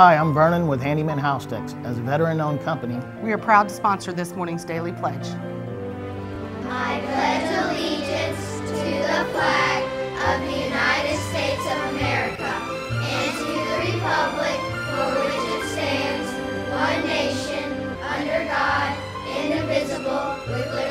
Hi, I'm Vernon with Handyman House Techs. As a veteran-owned company, we are proud to sponsor this morning's Daily Pledge. I pledge allegiance to the flag of the United States of America and to the republic for which it stands, one nation, under God, indivisible, with liberty